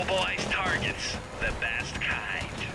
Doughboys targets, the best kind.